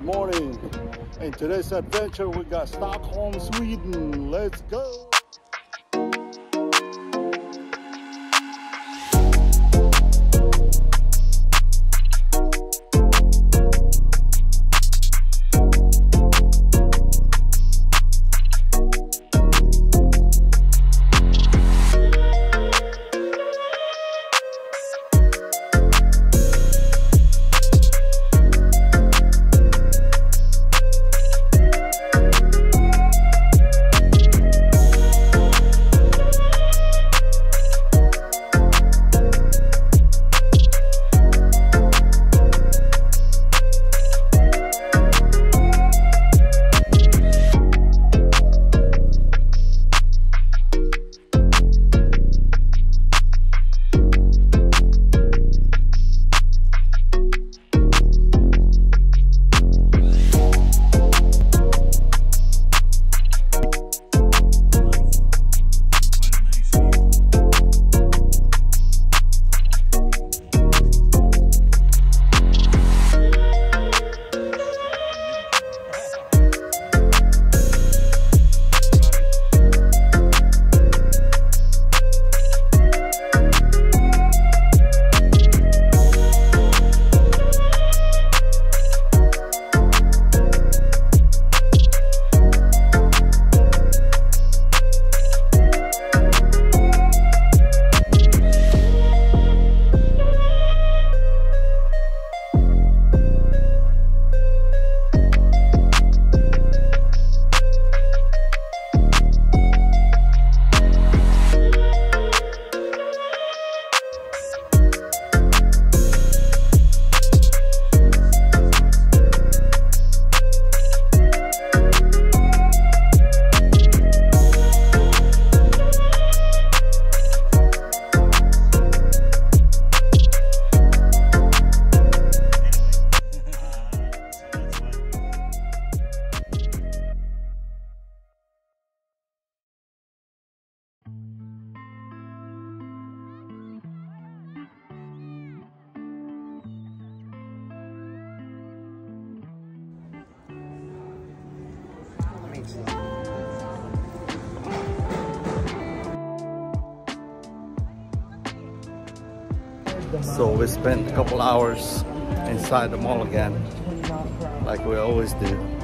good morning. In today's adventure, we got Stockholm, Sweden. Let's go. So we spent a couple hours inside the mall again, like we always do.